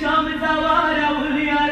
شام زوار أولياء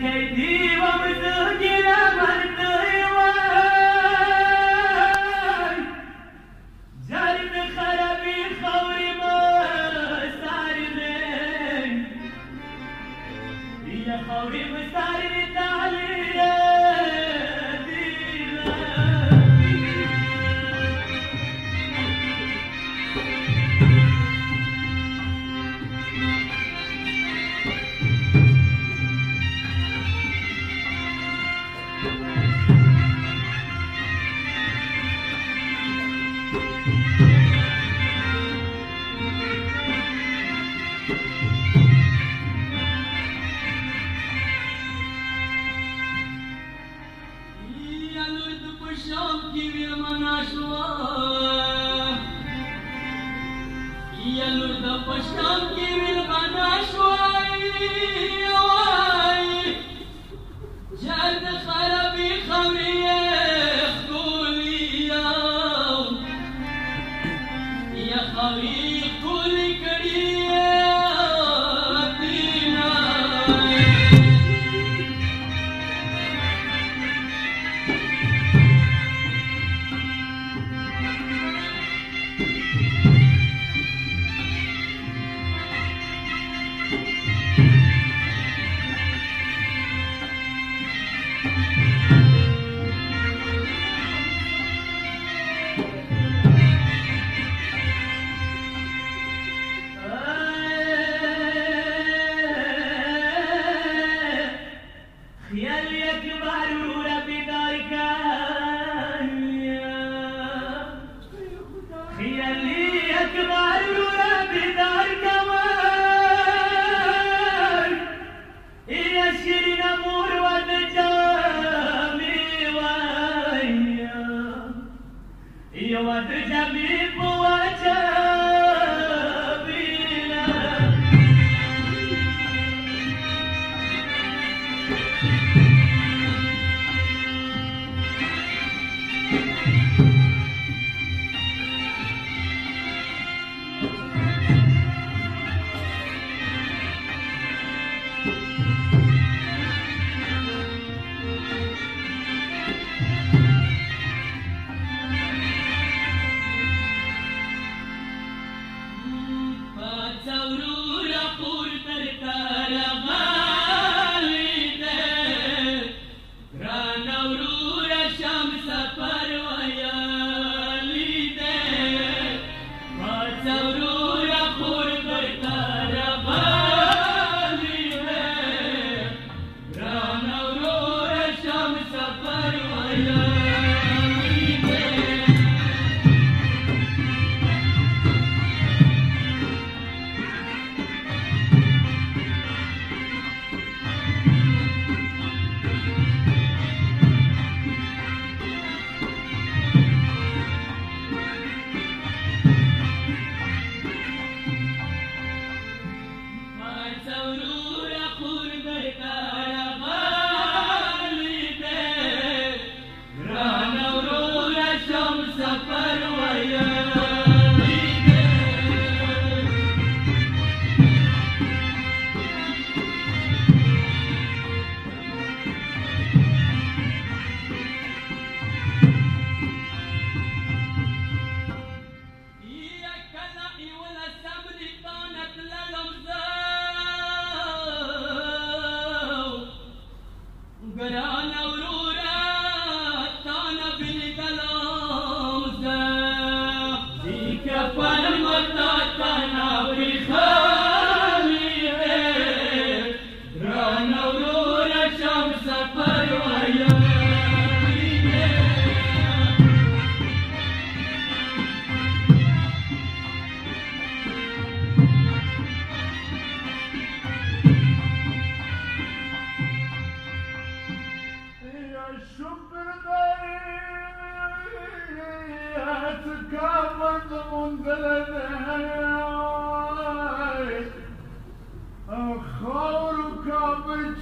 indicate Ali. شكر غيرت كابت منزلة خور كابت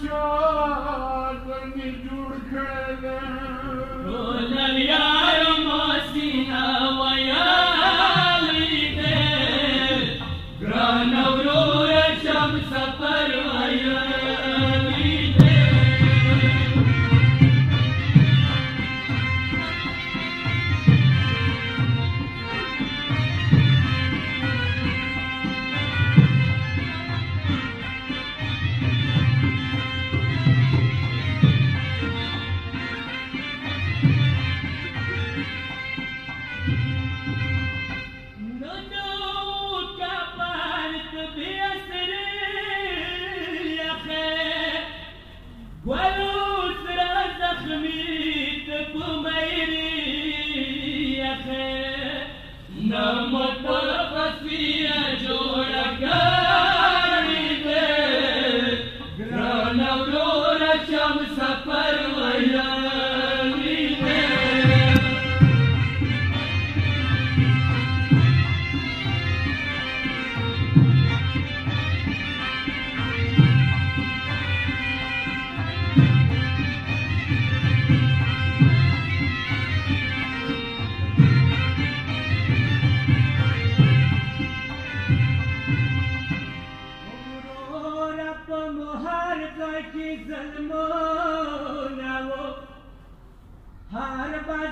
Lord, I'm God.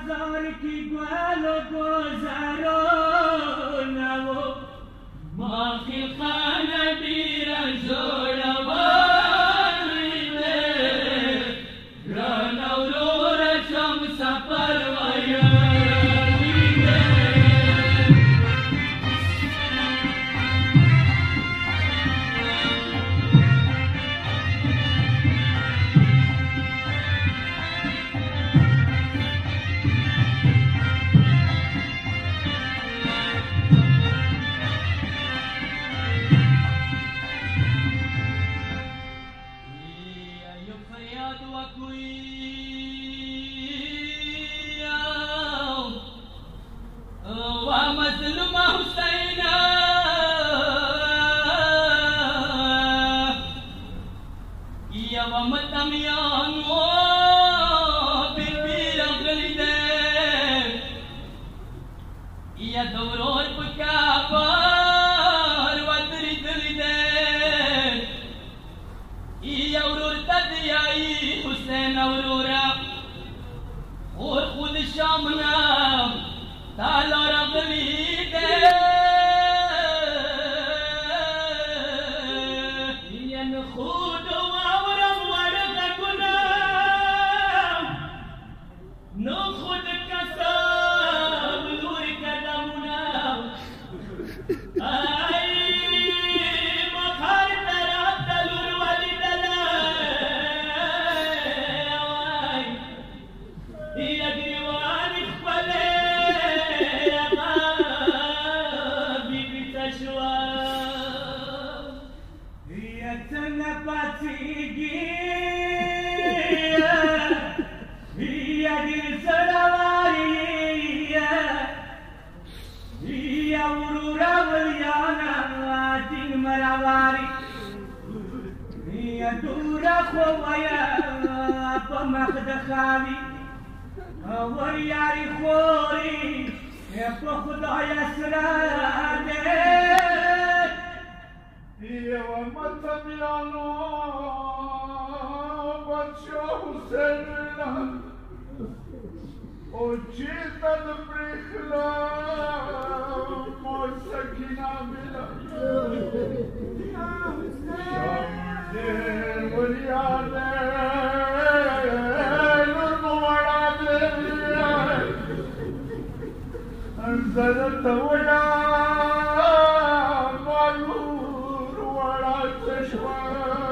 مزار کی گل و گذرانم ما خلقنا بیرجو اور خود شامنا تعالى رغلي بمخد خالي ورياري خوري يا خدايا سرادي ومتم يا نور بچو حسين وجيت البريخلا موسكينا بلا شمدين وليالين انزلت ولا مالور ولا تشوى